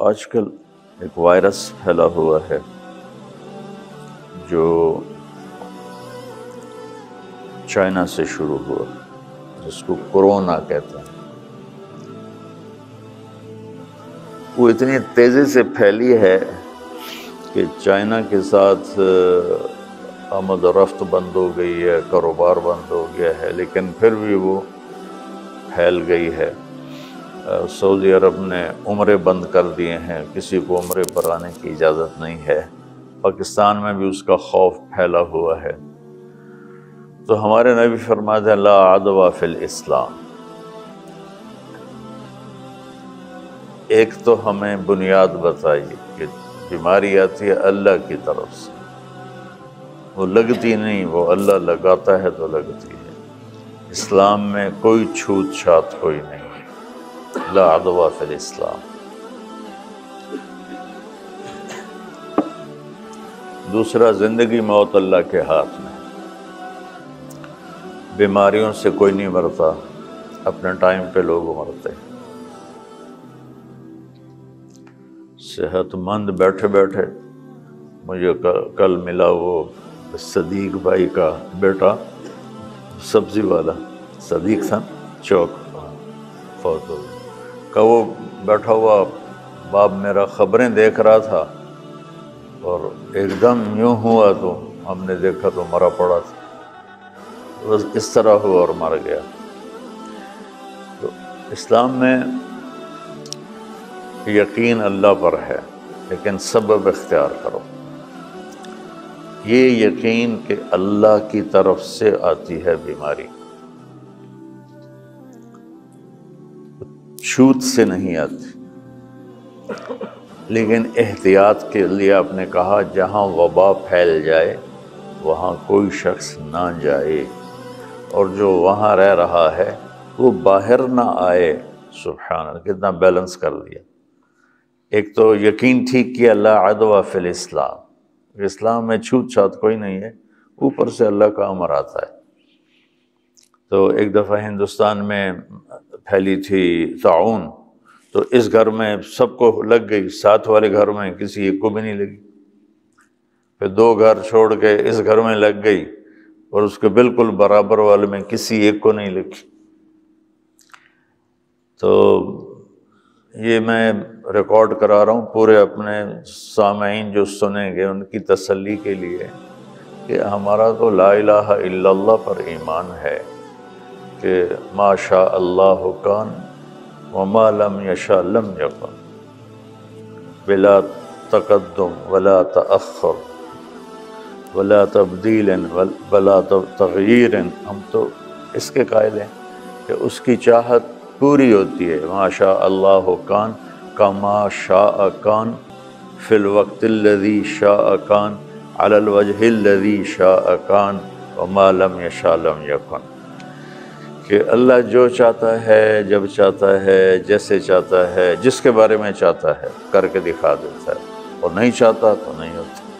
آج کل ایک وائرس پھیلا ہوا ہے جو چائنا سے شروع ہوا، جس کو کرونا کہتے ہیں۔ وہ اتنی تیزی سے پھیلی ہے کہ چائنا کے ساتھ آمد و رفت بند ہو گئی ہے، کاروبار بند ہو گیا ہے، لیکن پھر بھی وہ پھیل گئی ہے۔ سعودی عرب نے عمرے بند کر دیے ہیں، کسی کو عمرے پر آنے کی اجازت نہیں ہے۔ پاکستان میں بھی اس کا خوف پھیلا ہوا ہے۔ تو ہمارے نبی فرماتے لا عدوہ فی الاسلام۔ ایک تو ہمیں بنیاد بتائیے کہ بیماری آتی ہے اللہ کی طرف سے۔ وہ لگتی نہیں، وہ اللہ لگاتا ہے تو لگتی ہے۔ اسلام میں کوئی چھوت چھات کوئی نہیں۔ لا عدوہ فی الاسلام دوسرا، زندگی موت اللہ کے ہاتھ میں. بیماریوں سے کوئی نہیں مرتا، اپنے ٹائم پہ لوگ مرتے صحت مند بیٹھے بیٹھے، مجھے کل ملا وہ صدیق بھائی کا بیٹا، سبزی والا، صدیق تھا چوک، فوت ہو کہ وہ بیٹھا ہوا باپ میرا خبریں دیکھ رہا تھا اور ایک دم یوں ہوا تو ہم نے دیکھا تو مرا پڑا تھا۔ بس اس طرح ہوا اور مر گیا۔ تو اسلام میں یقین اللہ پر ہے، لیکن سبب اختیار کرو۔ یہ یقین کہ اللہ کی طرف سے آتی ہے بیماری۔ چھوت سے نہیں آتی۔ لیکن احتیاط کے لیے آپ نے کہا، جہاں وبا پھیل جائے، وہاں کوئی شخص نہ جائے۔ اور جو وہاں رہ رہا ہے، وہ باہر نہ آئے۔ سبحان اللہ، کتنا بیلنس کر لیا ایک تو یقین ٹھیک کیا اللہ ادوا فی الاسلام۔ اسلام میں چھوت چھات کوئی نہیں ہے، اوپر سے اللہ کا امر آتا ہے۔ تو ایک دفعہ ہندوستان میں پھیلی تھی تعاون تو اس گھر میں سب کو لگ گئی، ساتھ والے گھر میں کسی ایک کو بھی نہیں لگی۔ پھر دو گھر چھوڑ کے اس گھر میں لگ گئی اور اس کے بالکل برابر والے میں کسی ایک کو نہیں لگی۔ تو یہ میں ریکارڈ کرا رہا ہوں پورے اپنے سامعین جو سنیں گے ان کی تسلی کے لیے کہ ہمارا تو لا الہ الا اللہ پر ایمان ہے۔ کہ ما شاء اللہ کان وما لم یشا لم یقن بلا تقدم ولا تأخر ولا تبدیل ولا تغیر ہم تو اس کے قائل ہیں کہ اس کی چاہت پوری ہوتی ہے۔ ما شاء اللہ کان کا ما شاء کان فی الوقت الذي شاء کان علی الوجہ الذي شاء کان وما لم یشا لم یکن۔ کہ اللہ جو چاہتا ہے، جب چاہتا ہے، جیسے چاہتا ہے، جس کے بارے میں چاہتا ہے، کر کے دکھا دیتا ہے۔ اور نہیں چاہتا تو نہیں ہوتا۔